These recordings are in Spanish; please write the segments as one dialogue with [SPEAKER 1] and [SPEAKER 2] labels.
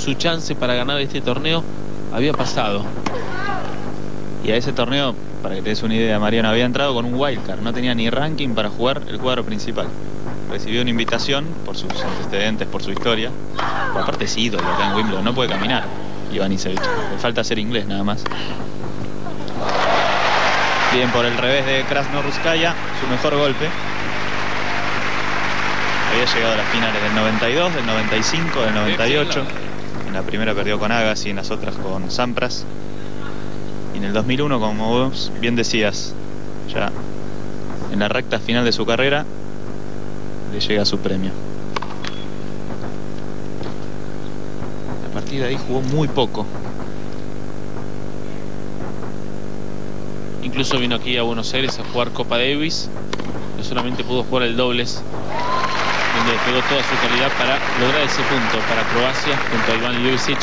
[SPEAKER 1] su chance para ganar este torneo había pasado.
[SPEAKER 2] Y a ese torneo, para que te des una idea, Mariano había entrado con un wildcard, no tenía ni ranking para jugar el cuadro principal. Recibió una invitación por sus antecedentes, por su historia. aparte es ídolo acá en Wimbledon, no puede caminar Iván Isevich. Le falta ser inglés nada más. Bien por el revés de Krasnoruskaya, su mejor golpe. Había llegado a las finales del 92, del 95, del 98. En la primera perdió con Agassi, en las otras con Sampras. Y en el 2001, como vos bien decías, ya en la recta final de su carrera, le llega su premio. A partir de ahí jugó muy poco.
[SPEAKER 1] Incluso vino aquí a Buenos Aires a jugar Copa Davis, que solamente pudo jugar el dobles donde pegó toda su calidad para lograr ese punto para Croacia junto a Iván Ljubicic.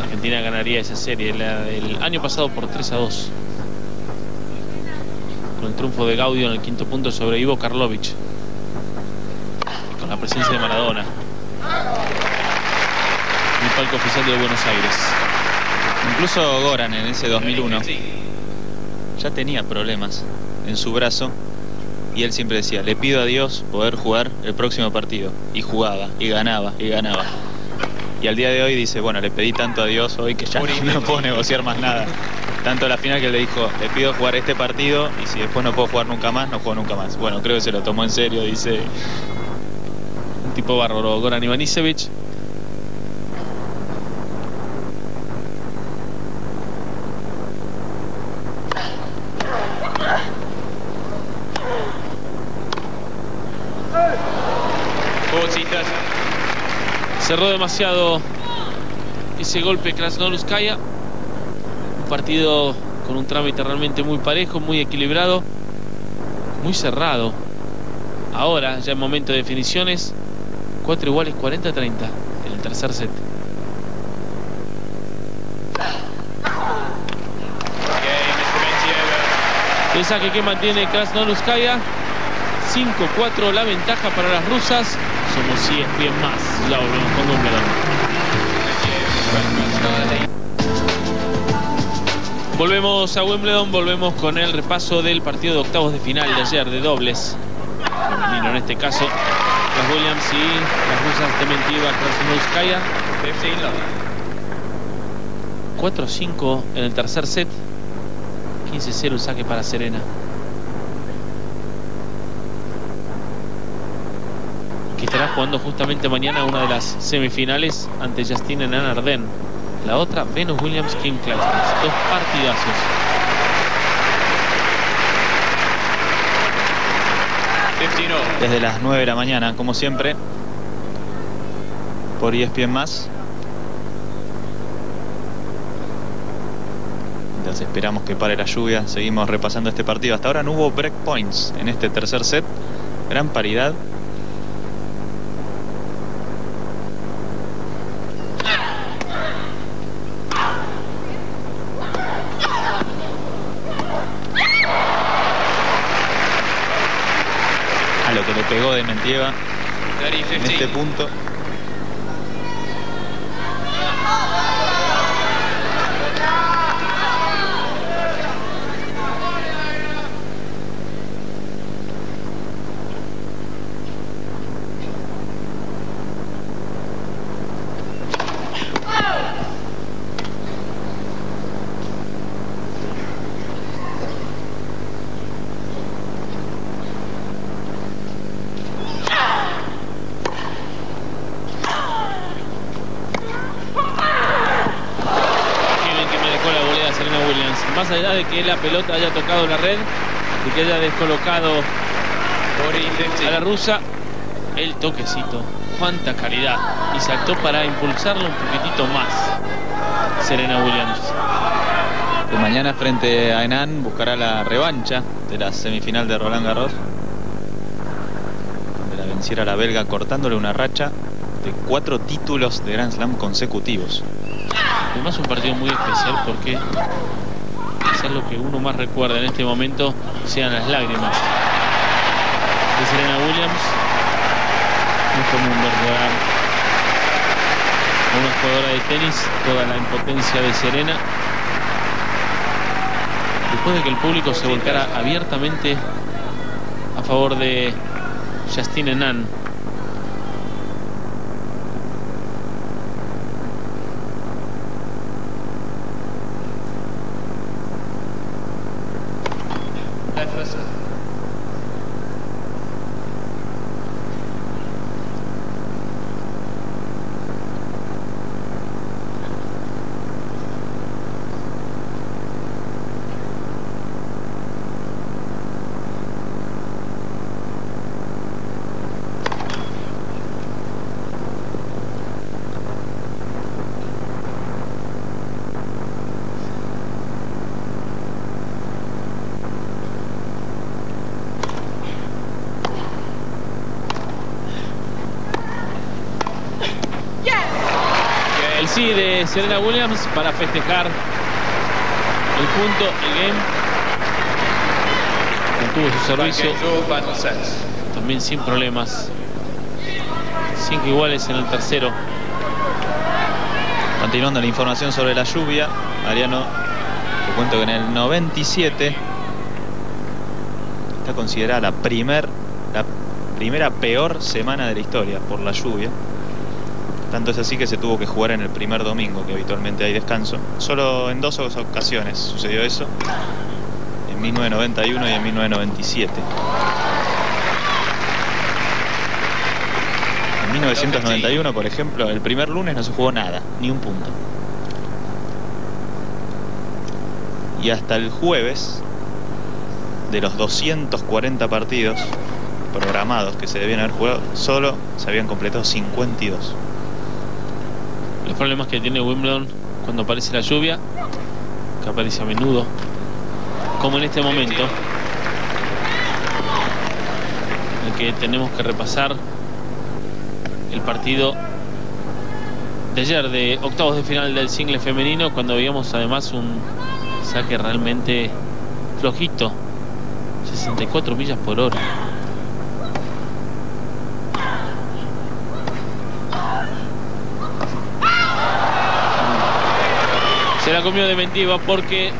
[SPEAKER 1] Argentina ganaría esa serie la del año pasado por 3 a 2. Con el triunfo de Gaudio en el quinto punto sobre Ivo Karlovic. Y con la presencia de Maradona. En el palco oficial de Buenos Aires.
[SPEAKER 2] Incluso Goran en ese 2001 ya tenía problemas en su brazo y él siempre decía, le pido a Dios poder jugar el próximo partido. Y jugaba, y ganaba, y ganaba. Y al día de hoy dice, bueno, le pedí tanto a Dios hoy que ya no puedo negociar más nada. Tanto la final que le dijo, le pido jugar este partido y si después no puedo jugar nunca más, no juego nunca más. Bueno, creo que se lo tomó en serio, dice.
[SPEAKER 1] Un tipo bárbaro, Goran Ivanisevic. Demasiado ese golpe Krasnoluskaya. Un partido con un trámite realmente muy parejo, muy equilibrado, muy cerrado. Ahora, ya en momento de definiciones, 4 iguales 40-30 en el tercer set. El saque que mantiene Krasnoluskaya. 5-4 la ventaja para las rusas. Somos bien más. Ya volvemos con Wimbledon. Volvemos a Wimbledon, volvemos con el repaso del partido de octavos de final de ayer de dobles. Femenino en este caso. Las Williams y las rusas Dementiva Krasnouskaya. 4-5 en el tercer set. 15-0 el saque para Serena. Estará jugando justamente mañana una de las semifinales ante Justine en Arden. La otra, Venus Williams, Kim Clijsters. Dos partidazos.
[SPEAKER 2] Desde las 9 de la mañana, como siempre, por ESPN+. Más. Entonces esperamos que pare la lluvia. Seguimos repasando este partido. Hasta ahora no hubo break points en este tercer set. Gran paridad. Mentieva en este punto.
[SPEAKER 1] Que la pelota haya tocado la red, y que haya descolocado a la rusa. El toquecito, cuánta calidad. Y saltó para impulsarlo un poquitito más. Serena Williams.
[SPEAKER 2] De mañana frente a Enan buscará la revancha de la semifinal de Roland Garros. Donde la venciera la belga cortándole una racha de cuatro títulos de Grand Slam consecutivos.
[SPEAKER 1] Además un partido muy especial porque lo que uno más recuerda en este momento sean las lágrimas de Serena Williams. No es común ver una jugadora de tenis, toda la impotencia de Serena. Después de que el público se volcara abiertamente a favor de Justine Henan. Sí de Serena Williams para festejar el punto, el game. Mantuvo su servicio. También sin problemas. Cinco iguales en el tercero.
[SPEAKER 2] Continuando la información sobre la lluvia, Mariano, te cuento que en el 97 está considerada la, primer, la primera peor semana de la historia por la lluvia. Tanto es así que se tuvo que jugar en el primer domingo, que habitualmente hay descanso. Solo en dos ocasiones sucedió eso, en 1991 y en 1997. En 1991, por ejemplo, el primer lunes no se jugó nada, ni un punto. Y hasta el jueves, de los 240 partidos programados que se debían haber jugado, solo se habían completado 52.
[SPEAKER 1] Los problemas que tiene Wimbledon cuando aparece la lluvia, que aparece a menudo, como en este momento, en el que tenemos que repasar el partido de ayer de octavos de final del single femenino, cuando veíamos además un saque realmente flojito, 64 millas por hora. Comió de Mentiva porque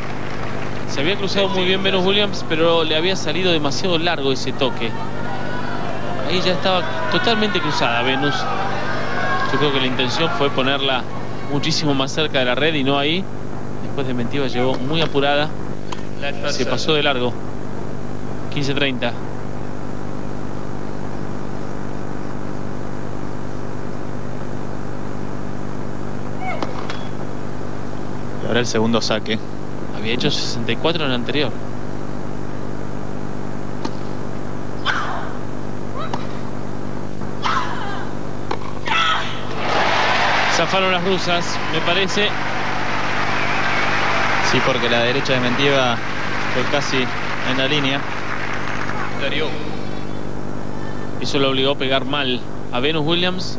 [SPEAKER 1] se había cruzado muy bien Venus Williams, pero le había salido demasiado largo ese toque. Ahí ya estaba totalmente cruzada Venus. Yo creo que la intención fue ponerla muchísimo más cerca de la red y no ahí. Después de Mentiva llegó muy apurada. Se pasó de largo. 15-30.
[SPEAKER 2] El segundo saque.
[SPEAKER 1] Había hecho 64 en el anterior. Zafaron las rusas, me parece.
[SPEAKER 2] Sí, porque la derecha de Mentiva fue casi en la línea.
[SPEAKER 1] Eso lo obligó a pegar mal a Venus Williams.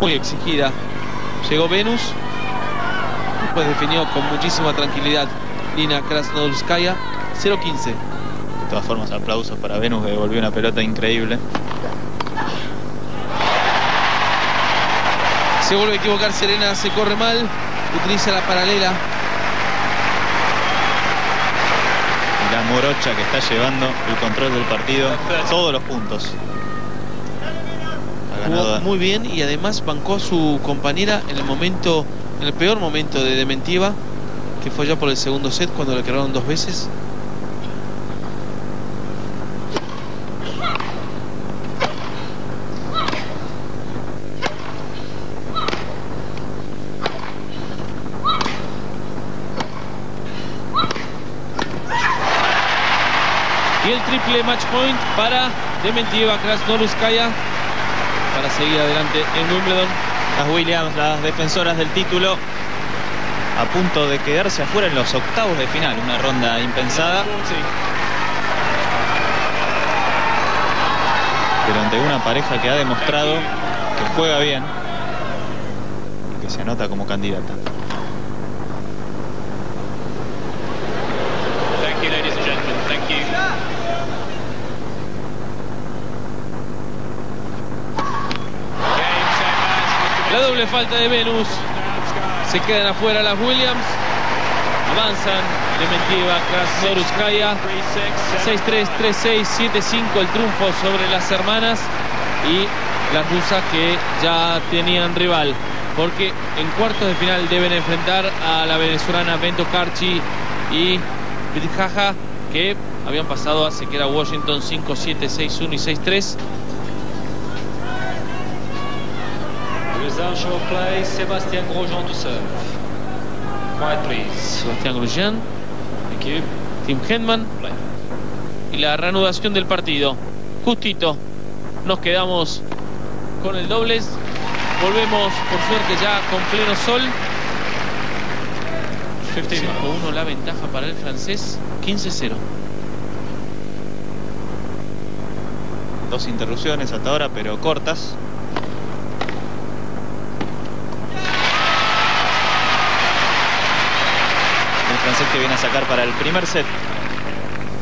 [SPEAKER 3] Muy exigida. Llegó Venus, después definió con muchísima tranquilidad Nina Krasnodolskaya, 0-15.
[SPEAKER 2] De todas formas, aplausos para Venus que devolvió una pelota increíble.
[SPEAKER 3] Se vuelve a equivocar Serena, se corre mal, utiliza la paralela.
[SPEAKER 2] Y la morocha que está llevando el control del partido, todos los puntos. Ha
[SPEAKER 3] Jugó
[SPEAKER 2] ganado
[SPEAKER 3] muy bien y además bancó a su compañera en el momento, en el peor momento de Dementiva, que fue ya por el segundo set cuando le quedaron dos veces.
[SPEAKER 1] match point para Dementieva Krasnoluskaya para seguir adelante en Wimbledon.
[SPEAKER 2] Las Williams, las defensoras del título, a punto de quedarse afuera en los octavos de final, una ronda impensada. Sí. Pero ante una pareja que ha demostrado que juega bien y que se anota como candidata.
[SPEAKER 1] La doble falta de Venus. Se quedan afuera las Williams. Avanzan Clementiva, Krasnoruskaya. 6-3, 3-6, 7-5 el triunfo sobre las hermanas y las rusas que ya tenían rival. Porque en cuartos de final deben enfrentar a la venezolana Bento Carchi y Bidjaja que habían pasado hace que era Washington 5-7, 6-1 y 6-3.
[SPEAKER 4] Short play, Sébastien Grosjean to serve. Quiet, please.
[SPEAKER 1] Sebastián Grosjean,
[SPEAKER 4] Thank you.
[SPEAKER 1] Tim Henman
[SPEAKER 4] Play.
[SPEAKER 1] y la reanudación del partido. Justito, nos quedamos con el dobles. Volvemos, por suerte, ya con pleno sol.
[SPEAKER 4] 15 miles.
[SPEAKER 1] 5-1 la ventaja para el francés, 15-0.
[SPEAKER 2] Dos interrupciones hasta ahora, pero cortas. El francés que viene a sacar para el primer set.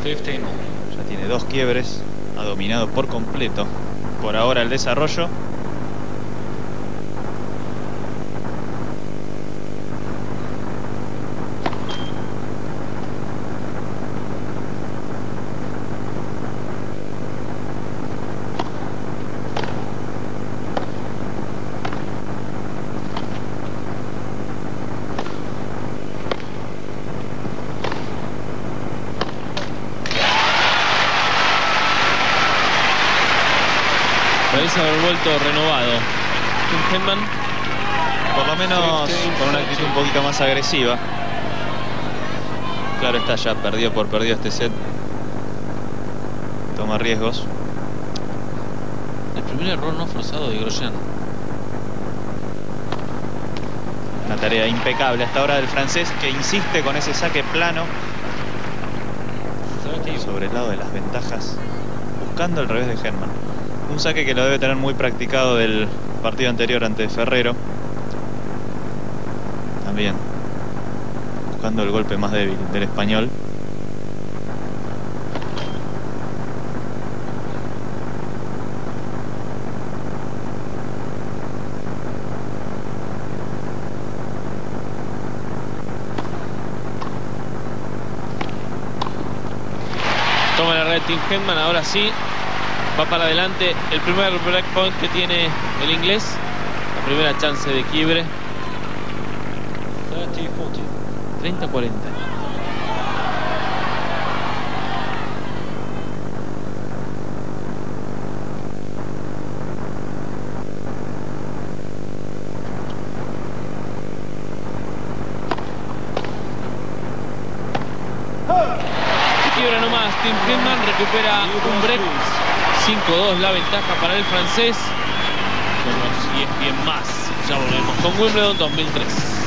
[SPEAKER 4] 15 more.
[SPEAKER 2] Ya tiene dos quiebres. Ha dominado por completo por ahora el desarrollo.
[SPEAKER 1] Parece haber vuelto renovado. Henman
[SPEAKER 2] Por lo menos con una actitud un poquito más agresiva. Claro está, ya perdió por perdido este set. Toma riesgos.
[SPEAKER 1] el primer error no forzado de Grosjean.
[SPEAKER 2] Una tarea impecable hasta ahora del francés que insiste con ese saque plano
[SPEAKER 4] 30
[SPEAKER 2] sobre el lado de las ventajas, buscando el revés de Herman. Un saque que lo debe tener muy practicado del partido anterior ante Ferrero. También buscando el golpe más débil del español.
[SPEAKER 1] Toma la red Tim Henman, ahora sí. Va para adelante el primer breakpoint que tiene el inglés. La primera chance de quiebre.
[SPEAKER 4] 30 40.
[SPEAKER 1] 30-40. Y quiebra nomás. Tim Henman recupera un break. 5-2 la ventaja para el francés. Con los 10 bien más. Ya volvemos con Wimbledon 2003.